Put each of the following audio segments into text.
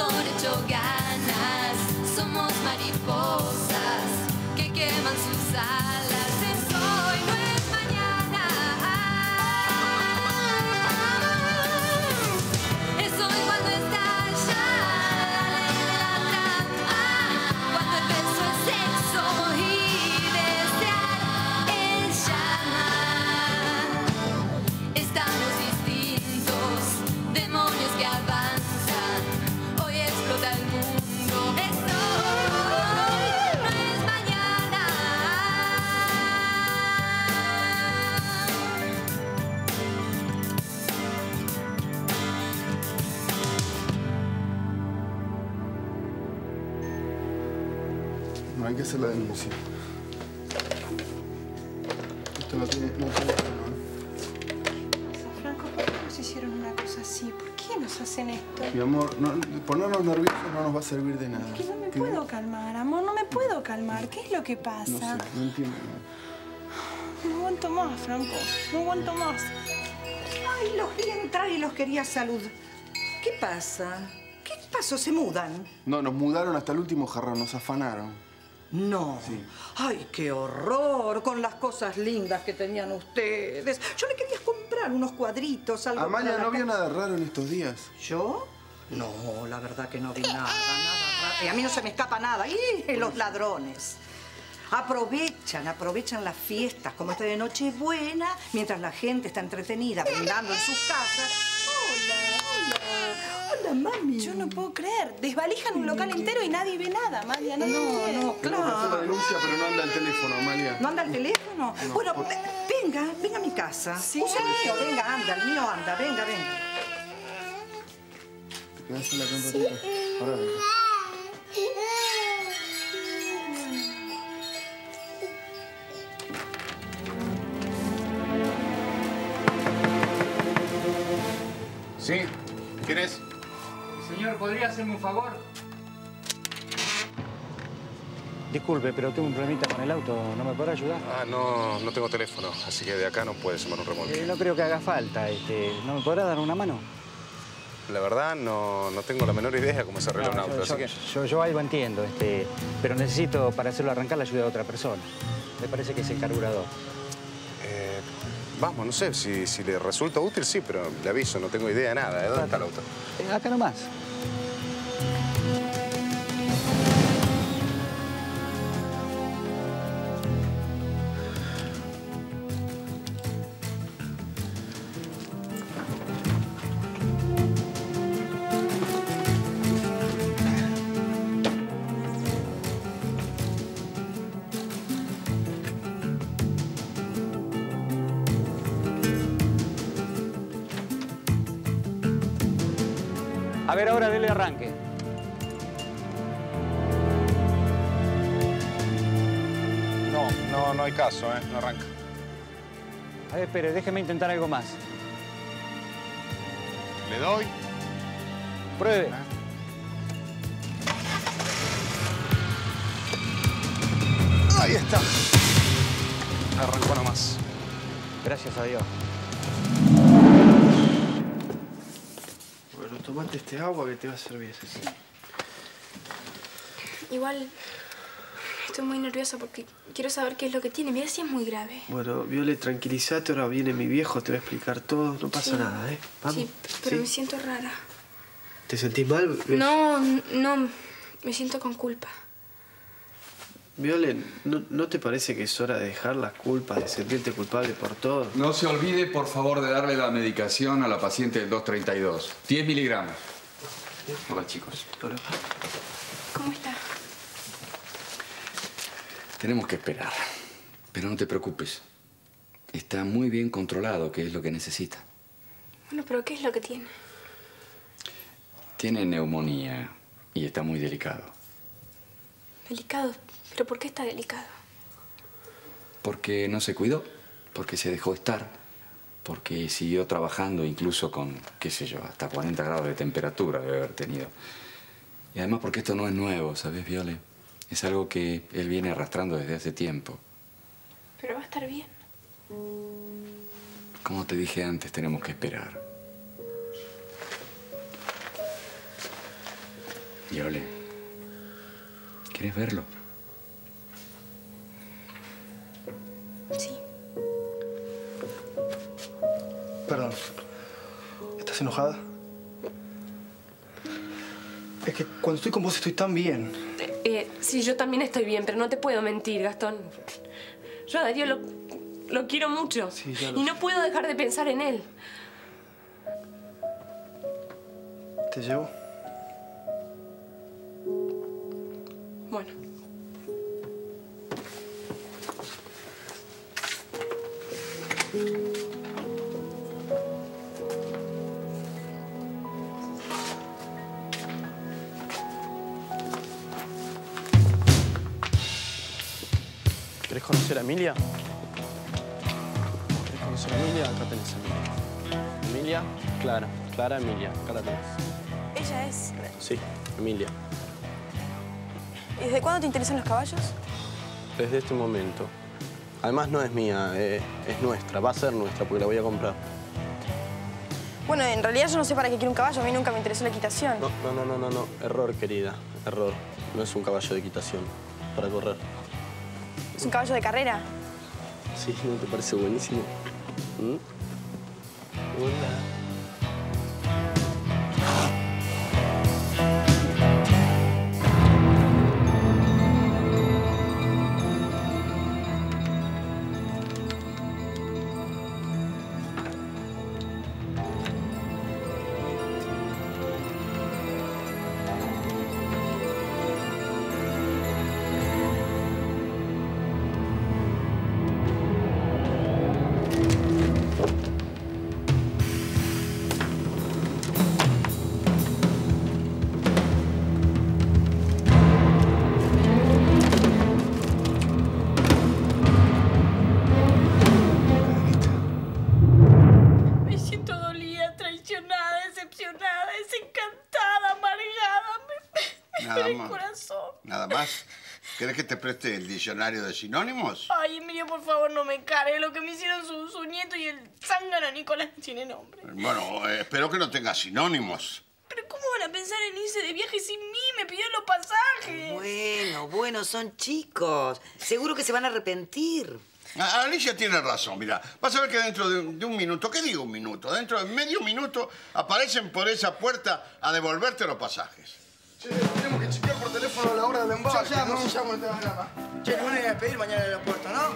Sudor hecho ganas, somos mariposas que queman sus alas. No hay que hacer la denuncia. Esto no tiene, no tiene perdón. Franco, ¿por qué nos hicieron una cosa así? ¿Por qué nos hacen esto? Mi amor, no, ponernos nerviosos no nos va a servir de nada. Que no me ¿Qué? puedo calmar, amor, no me puedo calmar. ¿Qué es lo que No pasa? sé, no entiendo. No aguanto más, Franco. No aguanto más. Ay, los vi entrar y los quería saludar. ¿Qué pasa? ¿Qué pasó? ¿Se mudan? No, nos mudaron hasta el último jarrón, nos afanaron. No. Sí. Ay, qué horror con las cosas lindas que tenían ustedes. Yo le quería comprar unos cuadritos, algo Amalia, no vio nada raro en estos días. ¿Yo? No, la verdad que no vi nada, nada raro. Y a mí no se me escapa nada. ¡Y los ladrones! Aprovechan, aprovechan las fiestas, como esta de Nochebuena, mientras la gente está entretenida, brindando en sus casas. Hola, mami. Yo no puedo creer. Desvalijan un local entero y nadie ve nada, Amalia. No, No, no, Tenemos que hacer la claro. denuncia, pero no anda el teléfono, Amalia. ¿No anda el teléfono? bueno, ve- venga, venga a mi casa. Sí. Usa el mío, venga, anda, el mío anda, venga, venga. ¿Te quedas acá un ratito? Ahora vengo. ¿Sí? ¿Quién es? Señor, ¿podría hacerme un favor? Disculpe, pero tengo un problemita con el auto. ¿No me podrá ayudar? Ah, no, no tengo teléfono, así que de acá no puedes llamar un remolque. Eh, no creo que haga falta. Este, ¿No me podrá dar una mano? La verdad, no, no tengo la menor idea cómo se arregla No, un auto, yo- así que... yo- yo algo entiendo, este, pero necesito para hacerlo arrancar la ayuda de otra persona. Me parece que es el carburador. eh, vamos, no sé, si, si le resulta útil, sí, pero le aviso, no tengo idea de nada. ¿eh? ¿Dónde está el auto? Eh, acá nomás. A ver, ahora dele arranque. No, no, no hay caso, ¿eh? No arranca. A ver, espere, déjeme intentar algo más. ¿Le doy? Pruebe. Ahí está. Arrancó nomás. Gracias a Dios. Tomate este agua que te va a servir. Igual estoy muy nerviosa porque quiero saber qué es lo que tiene. Mira si es muy grave. Bueno, Viole, tranquilízate, ahora viene mi viejo, te va a explicar todo, no pasa Sí. nada, ¿eh? Vamos. Sí, pero ¿Sí? me siento rara. ¿Te sentís mal? No, no, me siento con culpa. Viole, ¿no, ¿no te parece que es hora de dejar la culpa, de sentirte culpable por todo? No se olvide, por favor, de darle la medicación a la paciente del 232. 10 miligramos. Hola, chicos. Hola. ¿Cómo está? Tenemos que esperar. Pero no te preocupes. Está muy bien controlado, que es lo que necesita. Bueno, pero ¿qué es lo que tiene? Tiene neumonía y está muy delicado. Delicado. ¿Pero por qué está delicado? Porque no se cuidó, porque se dejó estar, porque siguió trabajando incluso con, qué sé yo, hasta 40 grados de temperatura debe haber tenido. Y además porque esto no es nuevo, ¿sabes, Viole? Es algo que él viene arrastrando desde hace tiempo. Pero va a estar bien. Como te dije antes, tenemos que esperar. Yole, ¿quieres verlo? Sí. Perdón. ¿Estás enojada? Es que cuando estoy con vos estoy tan bien. Eh, sí, yo también estoy bien, pero no te puedo mentir, Gastón. Yo a Darío lo, lo quiero mucho. ya lo y no puedo dejar de pensar en él. ¿Te llevo? Bueno. ¿Querés conocer a Emilia? ¿Querés conocer a Emilia? Acá tenés a Emilia. Emilia, Clara. Clara, Emilia. Acá la tenés. Ella es... Sí, Emilia. ¿Y desde cuándo te interesan los caballos? Desde este momento. Además no es mía, eh, es nuestra. Va a ser nuestra porque la voy a comprar. Bueno, en realidad yo no sé para qué quiero un caballo. A mí nunca me interesó la equitación. No, no, no, no, no, no. Error, querida. Error. No es un caballo de equitación. Para correr. Es un caballo de carrera. Sí, ¿no te parece buenísimo? ¿Mm? Hola. ¿Querés que te preste el diccionario de sinónimos? Ay, Emilio, por favor, no me cargue. Lo que me hicieron su, su nieto y el zángano Nicolás tiene nombre. Bueno, eh, espero que no tenga sinónimos. Pero ¿cómo van a pensar en irse de viaje sin mí? Me pidió los pasajes. Bueno, bueno, son chicos. Seguro que se van a arrepentir. Alicia tiene razón, mira. Vas a ver que dentro de un, de un minuto, ¿qué digo un minuto? Dentro de medio minuto aparecen por esa puerta a devolverte los pasajes. tenemos no te hagas nada más. Che, van a a despedir mañana el aeropuerto, ¿no?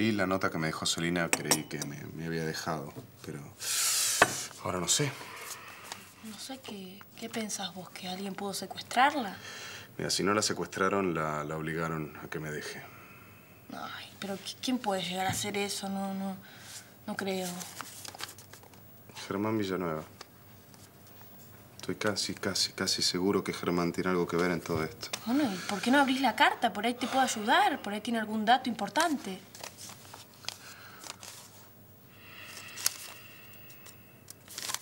Leí la nota que me dejó Selina, creí que me, me había dejado. Pero ahora no sé. No sé qué, qué pensás vos, que alguien pudo secuestrarla. Mira, si no la secuestraron, la, la obligaron a que me deje. Ay, pero ¿qui- ¿quién puede llegar a hacer eso? No, no, no creo. Germán Villanueva. Estoy casi, casi, casi seguro que Germán tiene algo que ver en todo esto. Bueno, ¿y por qué no abrís la carta? Por ahí te puedo ayudar, por ahí tiene algún dato importante.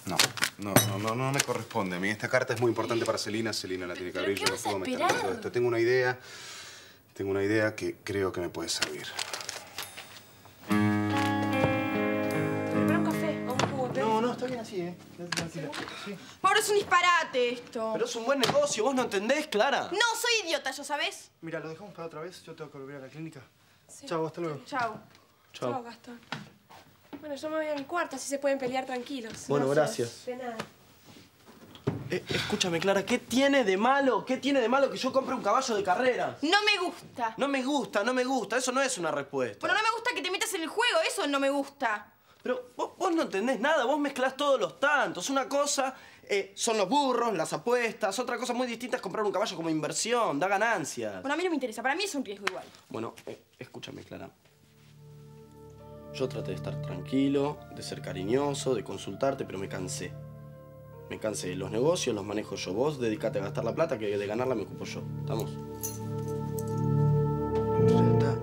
No, no, no, no, no me corresponde. A mí esta carta es muy importante para Celina. Celina la tiene que abrir. qué Yo no puedo meterme en todo esto. Tengo una idea. Tengo una idea que creo que me puede servir. Prepara un café o un jugo. No, no, está bien así, ¿eh? Sí. Ahora es un disparate esto. Pero es un buen negocio, ¿vos no entendés, Clara? No, soy idiota, ¿yo sabes? Mira, lo dejamos para otra vez. Yo tengo que volver a la clínica. Sí. Chao, hasta luego. Chao. Chao. Chao, Gastón. Bueno, yo me voy a mi cuarto, así se pueden pelear tranquilos. Bueno, gracias. De nada. Eh, escúchame, Clara, ¿qué tiene de malo? ¿Qué tiene de malo que yo compre un caballo de carrera? No me gusta. No me gusta, no me gusta. Eso no es una respuesta. Pero no me gusta que te metas en el juego, eso no me gusta. Pero vos, vos no entendés nada, vos mezclás todos los tantos. Una cosa eh, son los burros, las apuestas. Otra cosa muy distinta es comprar un caballo como inversión, da ganancias. Bueno, a mí no me interesa, para mí es un riesgo igual. Bueno, eh, escúchame, Clara. Yo traté de estar tranquilo, de ser cariñoso, de consultarte, pero me cansé. Me cansé. Los negocios los manejo yo. Vos dedicate a gastar la plata, que de ganarla me ocupo yo. ¿Estamos? Renata,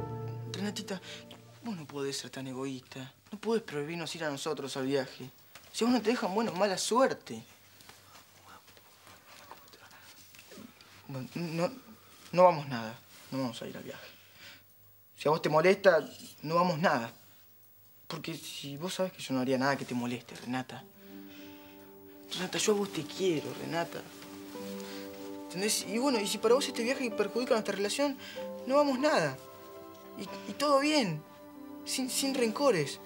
Renatita, vos no podés ser tan egoísta. No podés prohibirnos ir a nosotros al viaje. Si a vos no te dejan, bueno, mala suerte. No, no vamos nada. No vamos a ir al viaje. Si a vos te molesta, no vamos nada. Porque si vos sabes que yo no haría nada que te moleste, Renata. Renata, yo a vos te quiero, Renata. ¿Entendés? Y bueno, y si para vos este viaje perjudica nuestra relación, no vamos nada. Y, y todo bien. Sin, sin rencores.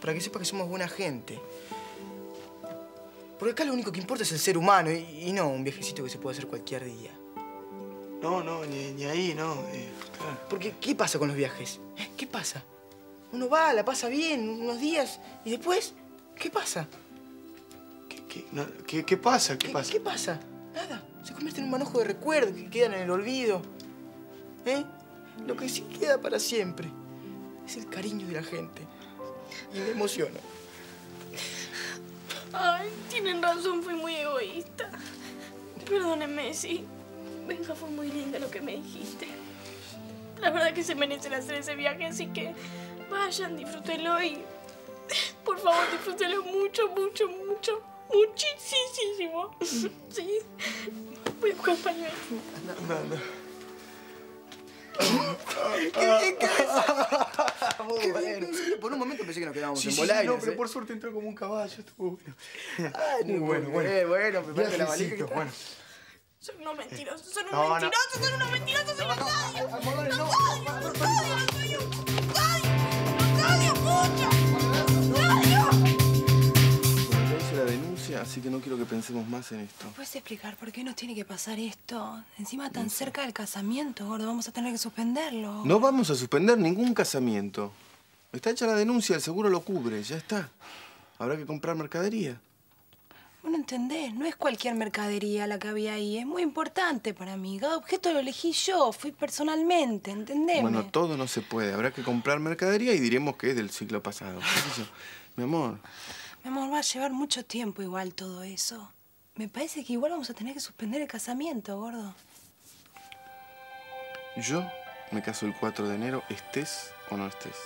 Para que sepas que somos buena gente. Porque acá lo único que importa es el ser humano y, y no un viajecito que se puede hacer cualquier día. No, no, ni, ni ahí, no. eh, claro. Porque, ¿qué pasa con los viajes? ¿Eh? ¿Qué pasa? Uno va, la pasa bien, unos días, y después, ¿qué pasa? ¿Qué, no, ¿qué, qué pasa? ¿Qué, ¿Qué pasa? ¿Qué pasa? Nada. Se convierte en un manojo de recuerdos que quedan en el olvido. ¿Eh? Lo que sí queda para siempre es el cariño de la gente. Y me emociona. Ay, tienen razón, fui muy egoísta. Perdónenme, sí. Venga, fue muy lindo lo que me dijiste. La verdad que se merecen hacer ese viaje, así que vayan, disfrútenlo y... Por favor, disfrútenlo mucho, mucho, mucho. Muchísimo. Sí. Voy a buscar pañuelo. Anda, anda. ¿Qué, qué Muy bueno. Por un momento pensé que nos quedábamos Sí, en sí, no, pero ¿eh? por suerte entró como un caballo, estuvo bueno. Ay, Muy bueno, bueno. Eh, bueno, prepárate la valija. Que- bueno. Son unos mentirosos, son unos No, no. mentirosos, son unos mentirosos y los odio. Los odio, los odio, los odio, los odio mucho. Los odio. Así que no quiero que pensemos más en esto. ¿Puedes explicar por qué nos tiene que pasar esto? Encima tan cerca del casamiento, gordo. Vamos a tener que suspenderlo. No vamos a suspender ningún casamiento. Está hecha la denuncia, el seguro lo cubre, ya está. Habrá que comprar mercadería. Bueno, entendés, no es cualquier mercadería la que había ahí. Es muy importante para mí. Cada objeto lo elegí yo, fui personalmente, ¿entendés? Bueno, todo no se puede. Habrá que comprar mercadería y diremos que es del siglo pasado. Mi amor, Mi amor, va a llevar mucho tiempo igual todo eso. Me parece que igual vamos a tener que suspender el casamiento, gordo. yo me caso el 4 de enero, estés o no estés.